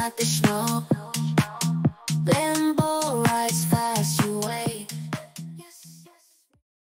like the snow.